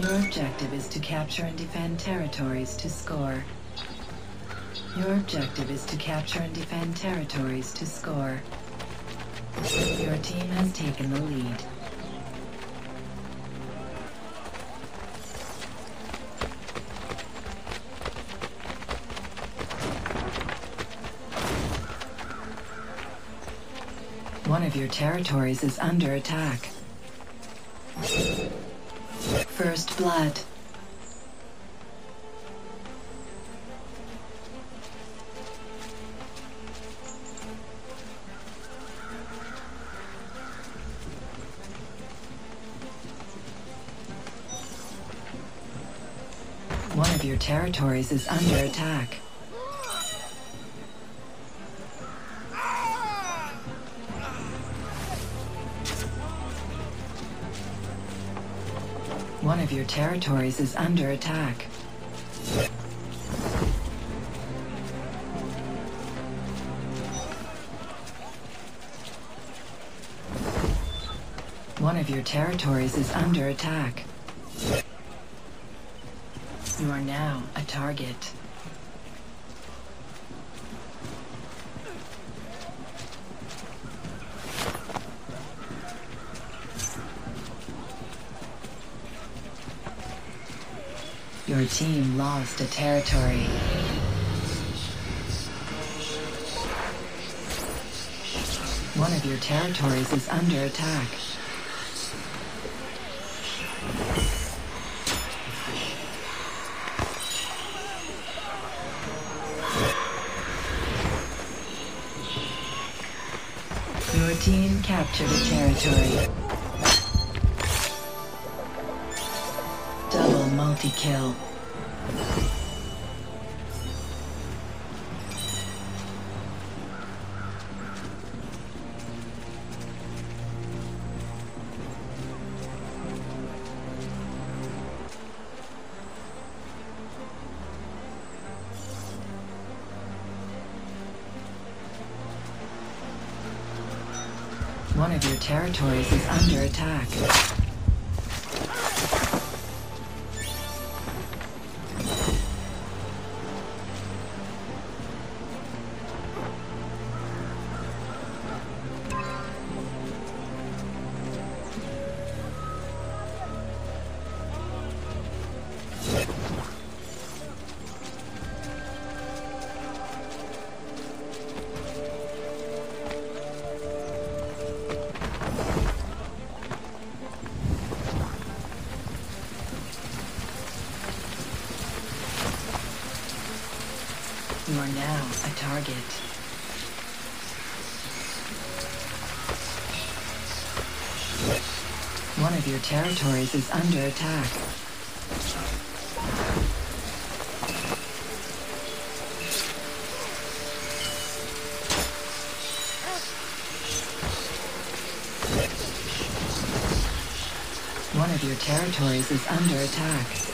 Your objective is to capture and defend territories to score. Your objective is to capture and defend territories to score. Your team has taken the lead. One of your territories is under attack. Blood. One of your territories is under attack. One of your territories is under attack. One of your territories is under attack. You are now a target. Your team lost a territory. One of your territories is under attack. Your team captured a territory. Double multi-kill. One of your territories is under attack. You are now a target. One of your territories is under attack. One of your territories is under attack.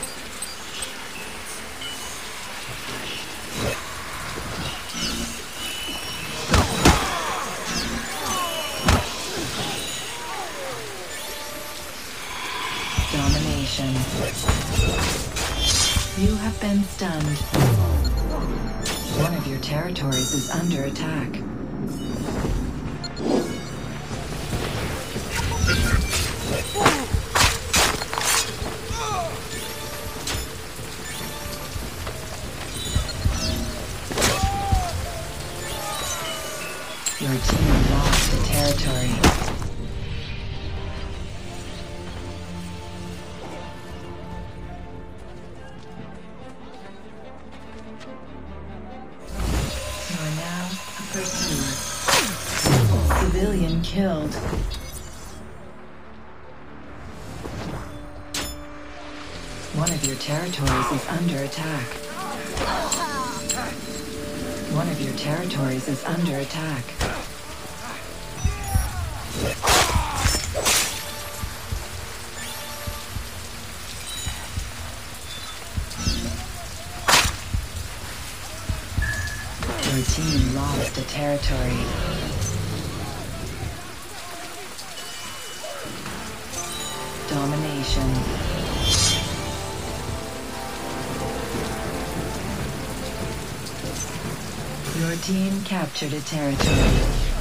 You have been stunned. One of your territories is under attack. Killed. One of your territories is under attack. One of your territories is under attack. Your team lost a territory. domination. Your team captured a territory.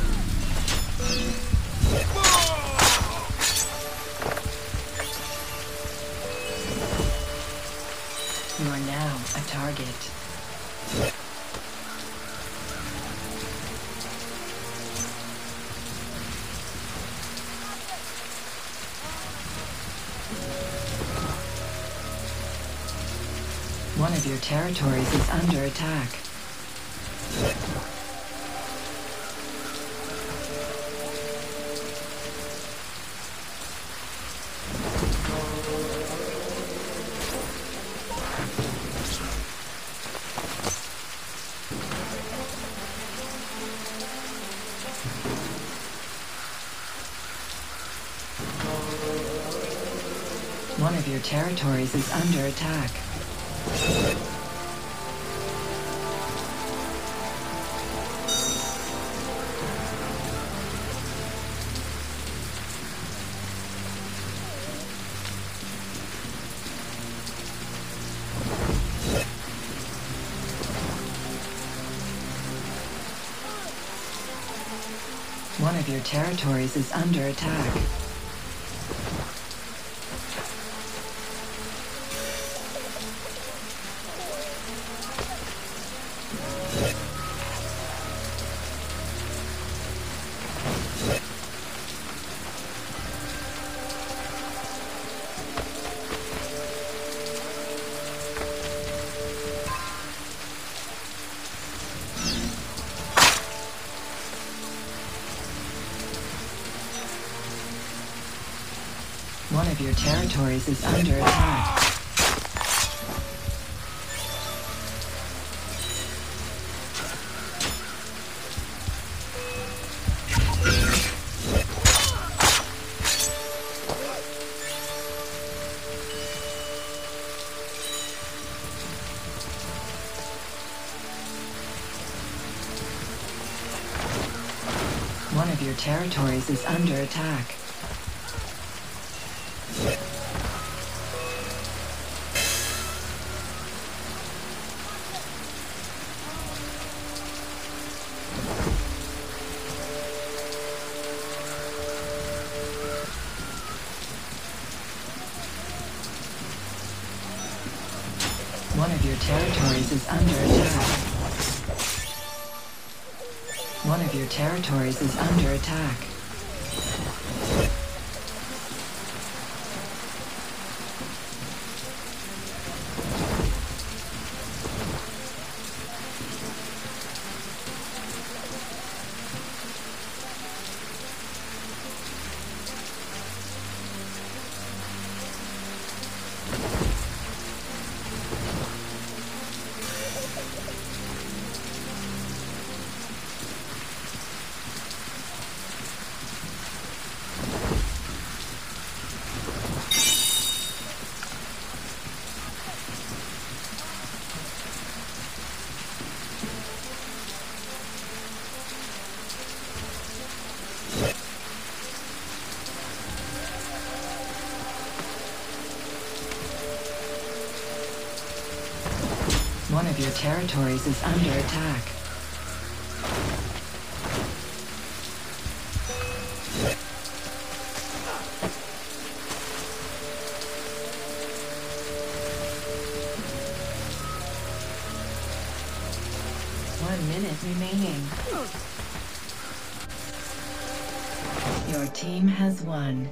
One of your territories is under attack. Your territories is under attack. One of your territories is under attack. Territories is under attack. One of your territories is under attack. Territories is under attack. One of your territories is under attack. One of your territories is under attack. One minute remaining. Your team has won.